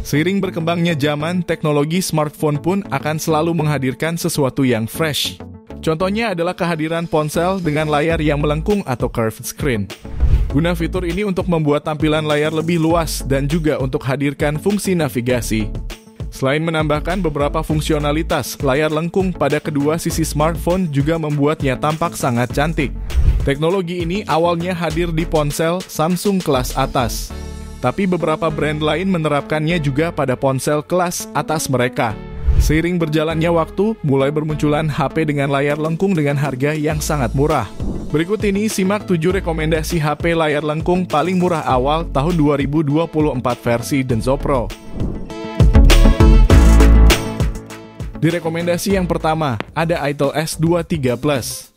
Seiring berkembangnya zaman, teknologi smartphone pun akan selalu menghadirkan sesuatu yang fresh. Contohnya adalah kehadiran ponsel dengan layar yang melengkung atau curved screen. Guna fitur ini untuk membuat tampilan layar lebih luas dan juga untuk hadirkan fungsi navigasi. Selain menambahkan beberapa fungsionalitas, layar lengkung pada kedua sisi smartphone juga membuatnya tampak sangat cantik. Teknologi ini awalnya hadir di ponsel Samsung kelas atas. Tapi beberapa brand lain menerapkannya juga pada ponsel kelas atas mereka. Seiring berjalannya waktu, mulai bermunculan HP dengan layar lengkung dengan harga yang sangat murah. Berikut ini simak 7 rekomendasi HP layar lengkung paling murah awal tahun 2024 versi Denso Pro. Di rekomendasi yang pertama, ada Itel S23 Plus.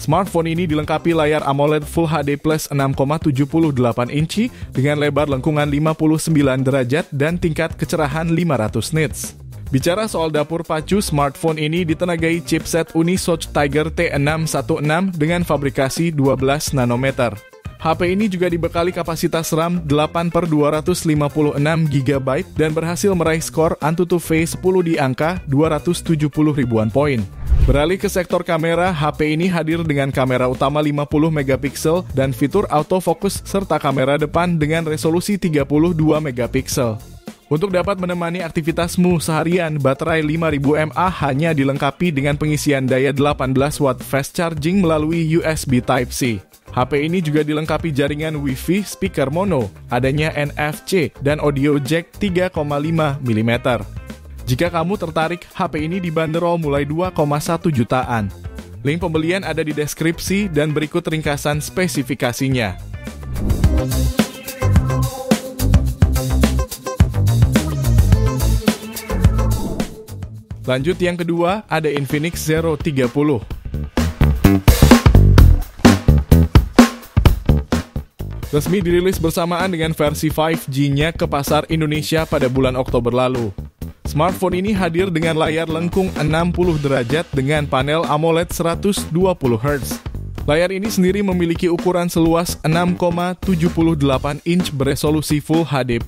Smartphone ini dilengkapi layar AMOLED Full HD Plus 6,78 inci dengan lebar lengkungan 59 derajat dan tingkat kecerahan 500 nits. Bicara soal dapur pacu, smartphone ini ditenagai chipset Unisoc Tiger T616 dengan fabrikasi 12 nanometer. HP ini juga dibekali kapasitas RAM 8 per 256 GB dan berhasil meraih skor Antutu V10 di angka 270 ribuan poin. Beralih ke sektor kamera, HP ini hadir dengan kamera utama 50 megapiksel dan fitur autofocus serta kamera depan dengan resolusi 32 megapiksel. Untuk dapat menemani aktivitasmu seharian, baterai 5000 mAh hanya dilengkapi dengan pengisian daya 18 watt fast charging melalui USB Type-C. HP ini juga dilengkapi jaringan Wi-Fi, speaker mono, adanya NFC, dan audio jack 3,5 mm. Jika kamu tertarik, HP ini dibanderol mulai 2,1 jutaan. Link pembelian ada di deskripsi dan berikut ringkasan spesifikasinya. Lanjut yang kedua, ada Infinix Zero 30. Resmi dirilis bersamaan dengan versi 5G-nya ke pasar Indonesia pada bulan Oktober lalu. Smartphone ini hadir dengan layar lengkung 60 derajat dengan panel AMOLED 120 Hz. Layar ini sendiri memiliki ukuran seluas 6,78 inch beresolusi Full HD+.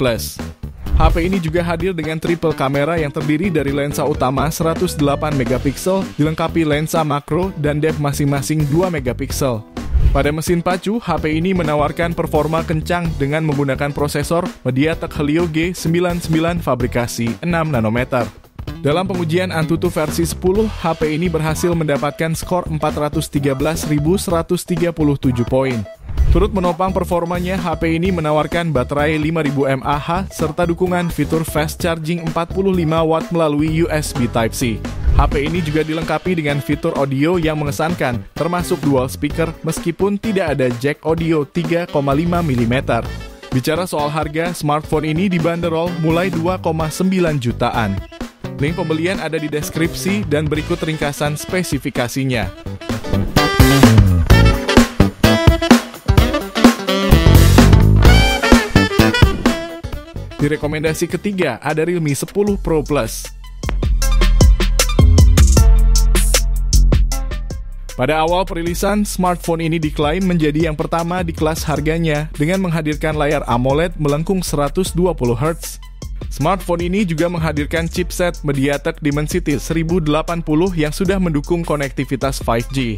HP ini juga hadir dengan triple kamera yang terdiri dari lensa utama 108 megapiksel, dilengkapi lensa makro dan depth masing-masing 2 megapiksel. Pada mesin pacu, HP ini menawarkan performa kencang dengan menggunakan prosesor MediaTek Helio G99 fabrikasi 6 nanometer. Dalam pengujian Antutu versi 10, HP ini berhasil mendapatkan skor 413.137 poin. Turut menopang performanya, HP ini menawarkan baterai 5000 mAh serta dukungan fitur fast charging 45 watt melalui USB Type-C. HP ini juga dilengkapi dengan fitur audio yang mengesankan, termasuk dual speaker meskipun tidak ada jack audio 3,5 mm. Bicara soal harga, smartphone ini dibanderol mulai 2,9 jutaan. Link pembelian ada di deskripsi dan berikut ringkasan spesifikasinya. Di rekomendasi ketiga ada Realme 10 Pro Plus. Pada awal perilisan, smartphone ini diklaim menjadi yang pertama di kelas harganya dengan menghadirkan layar AMOLED melengkung 120 Hz. Smartphone ini juga menghadirkan chipset MediaTek Dimensity 1080 yang sudah mendukung konektivitas 5G.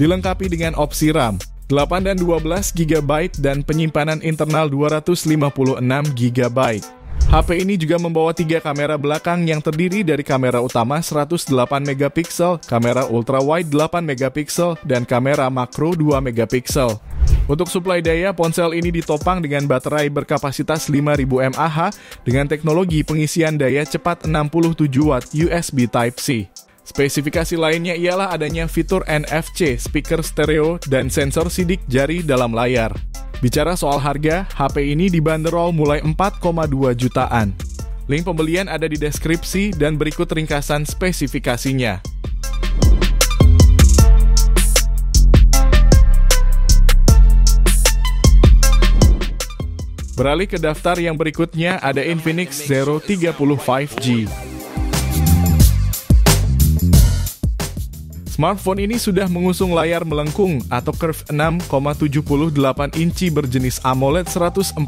Dilengkapi dengan opsi RAM, 8 dan 12 GB dan penyimpanan internal 256 GB. HP ini juga membawa tiga kamera belakang yang terdiri dari kamera utama 108 megapiksel, kamera ultrawide 8 megapiksel, dan kamera makro 2 megapiksel. Untuk suplai daya, ponsel ini ditopang dengan baterai berkapasitas 5000 mAh dengan teknologi pengisian daya cepat 67 watt USB Type-C. Spesifikasi lainnya ialah adanya fitur NFC, speaker stereo, dan sensor sidik jari dalam layar. Bicara soal harga, HP ini dibanderol mulai 4,2 jutaan. Link pembelian ada di deskripsi dan berikut ringkasan spesifikasinya. Beralih ke daftar yang berikutnya ada Infinix Zero 35G. Smartphone ini sudah mengusung layar melengkung atau curve 6,78 inci berjenis AMOLED 144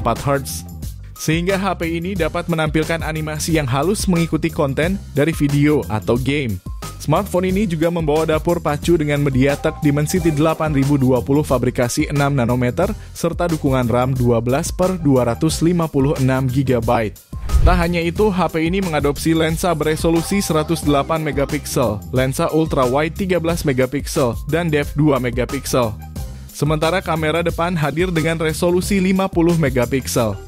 Hz. Sehingga HP ini dapat menampilkan animasi yang halus mengikuti konten dari video atau game. Smartphone ini juga membawa dapur pacu dengan MediaTek Dimensity 8020 fabrikasi 6 nanometer serta dukungan RAM 12 per 256 GB. Tak hanya itu, HP ini mengadopsi lensa beresolusi 108 megapiksel, lensa ultra wide 13 megapiksel, dan depth 2 megapiksel. Sementara kamera depan hadir dengan resolusi 50 megapiksel.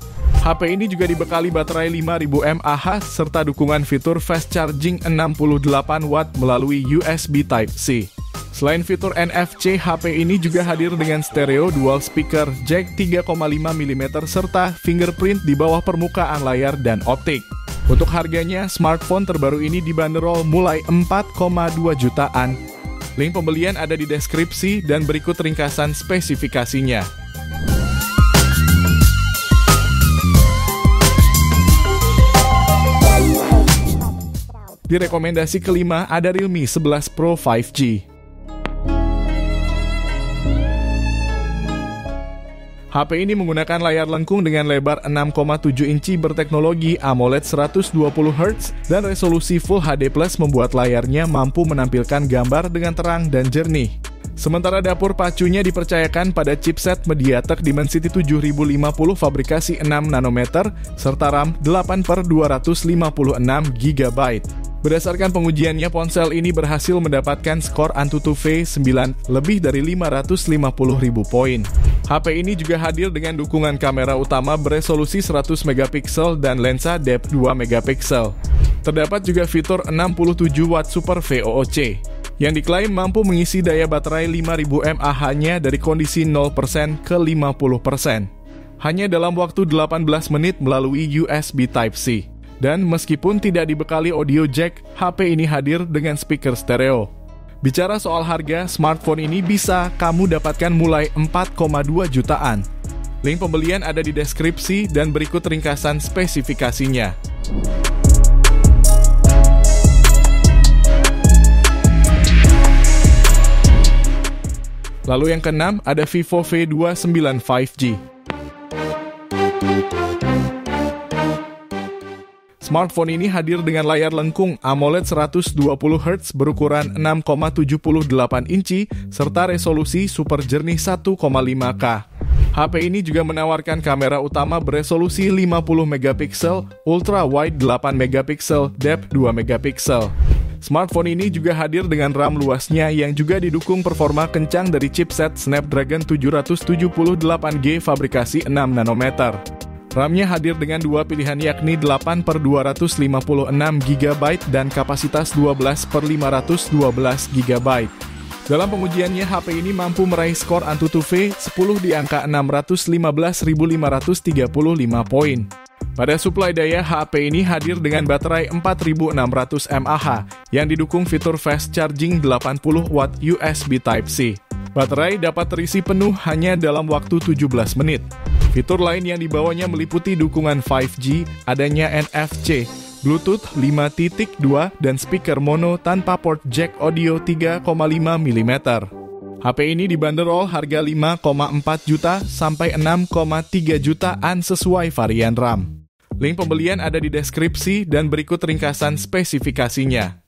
HP ini juga dibekali baterai 5000 mAh serta dukungan fitur fast charging 68 watt melalui USB Type-C. Selain fitur NFC, HP ini juga hadir dengan stereo dual speaker, jack 3,5 mm serta fingerprint di bawah permukaan layar dan optik. Untuk harganya, smartphone terbaru ini dibanderol mulai 4,2 jutaan. Link pembelian ada di deskripsi dan berikut ringkasan spesifikasinya. Di rekomendasi kelima ada Realme 11 Pro 5G. HP ini menggunakan layar lengkung dengan lebar 6,7 inci berteknologi AMOLED 120 Hz dan resolusi Full HD Plus membuat layarnya mampu menampilkan gambar dengan terang dan jernih. Sementara dapur pacunya dipercayakan pada chipset MediaTek Dimensity 7050 fabrikasi 6 nanometer serta RAM 8 per 256 GB. Berdasarkan pengujiannya, ponsel ini berhasil mendapatkan skor Antutu V9 lebih dari 550 ribu poin. HP ini juga hadir dengan dukungan kamera utama beresolusi 100 megapiksel dan lensa depth 2 megapiksel. Terdapat juga fitur 67 watt Super VOOC yang diklaim mampu mengisi daya baterai 5000 mAh-nya dari kondisi 0% ke 50%. Hanya dalam waktu 18 menit melalui USB Type-C. Dan meskipun tidak dibekali audio jack, HP ini hadir dengan speaker stereo. Bicara soal harga, smartphone ini bisa kamu dapatkan mulai 4,2 jutaan. Link pembelian ada di deskripsi dan berikut ringkasan spesifikasinya. Lalu yang keenam ada Vivo V29 Smartphone ini hadir dengan layar lengkung AMOLED 120 Hz berukuran 6,78 inci serta resolusi super jernih 1,5K. HP ini juga menawarkan kamera utama beresolusi 50 megapiksel, ultra wide 8 megapiksel, depth 2 megapiksel. Smartphone ini juga hadir dengan RAM luasnya yang juga didukung performa kencang dari chipset Snapdragon 778G fabrikasi 6 nanometer. RAM-nya hadir dengan dua pilihan yakni 8 per 256 GB dan kapasitas 12 per 512 GB. Dalam pengujiannya, HP ini mampu meraih skor Antutu V 10 di angka 615.535 poin. Pada suplai daya, HP ini hadir dengan baterai 4600 mAh yang didukung fitur fast charging 80 watt USB Type-C. Baterai dapat terisi penuh hanya dalam waktu 17 menit. Fitur lain yang dibawanya meliputi dukungan 5G, adanya NFC, Bluetooth 5.2, dan speaker mono tanpa port jack audio 3,5 mm. HP ini dibanderol harga 5,4 juta sampai 6,3 jutaan sesuai varian RAM. Link pembelian ada di deskripsi dan berikut ringkasan spesifikasinya.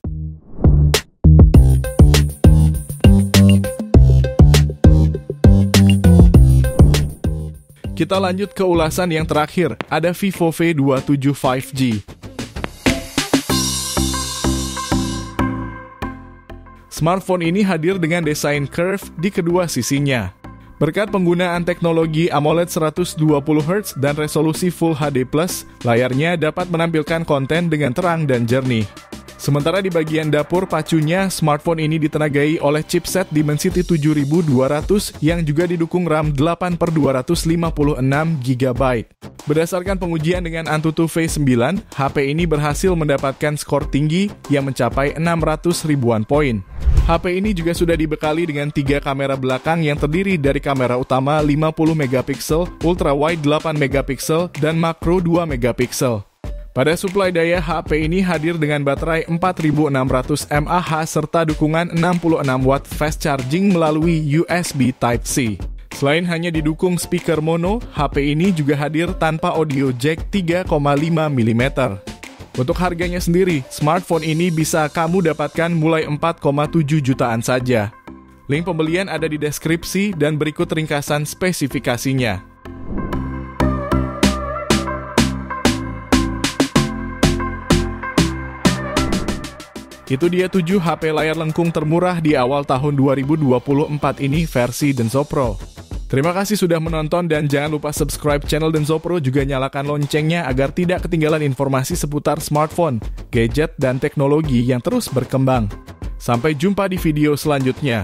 Kita lanjut ke ulasan yang terakhir, ada Vivo V27 5G. Smartphone ini hadir dengan desain curve di kedua sisinya. Berkat penggunaan teknologi AMOLED 120 Hz dan resolusi Full HD+, layarnya dapat menampilkan konten dengan terang dan jernih. Sementara di bagian dapur pacunya, smartphone ini ditenagai oleh chipset Dimensity 7200 yang juga didukung RAM 8 per 256 GB. Berdasarkan pengujian dengan Antutu V9, HP ini berhasil mendapatkan skor tinggi yang mencapai 600 ribuan poin. HP ini juga sudah dibekali dengan tiga kamera belakang yang terdiri dari kamera utama 50 megapiksel, ultra wide 8 megapiksel, dan makro 2 megapiksel. Pada suplai daya, HP ini hadir dengan baterai 4600 mAh serta dukungan 66 watt fast charging melalui USB Type-C. Selain hanya didukung speaker mono, HP ini juga hadir tanpa audio jack 3,5 mm. Untuk harganya sendiri, smartphone ini bisa kamu dapatkan mulai 4,7 jutaan saja. Link pembelian ada di deskripsi dan berikut ringkasan spesifikasinya. Itu dia 7 HP layar lengkung termurah di awal tahun 2024 ini versi Denso Pro. Terima kasih sudah menonton dan jangan lupa subscribe channel Denso Pro juga nyalakan loncengnya agar tidak ketinggalan informasi seputar smartphone, gadget, dan teknologi yang terus berkembang. Sampai jumpa di video selanjutnya.